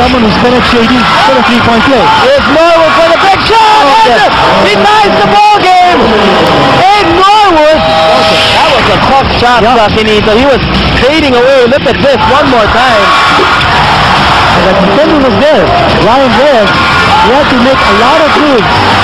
someone who's been at JD for a three-point play. Here's Norwood for the big shot. Oh, and He ties the ball game. And Norwood. That was a tough shot, Yeah. So He was fading away. Look at this one more time. And the defender was there. Ryan Reyes, he had to make a lot of moves.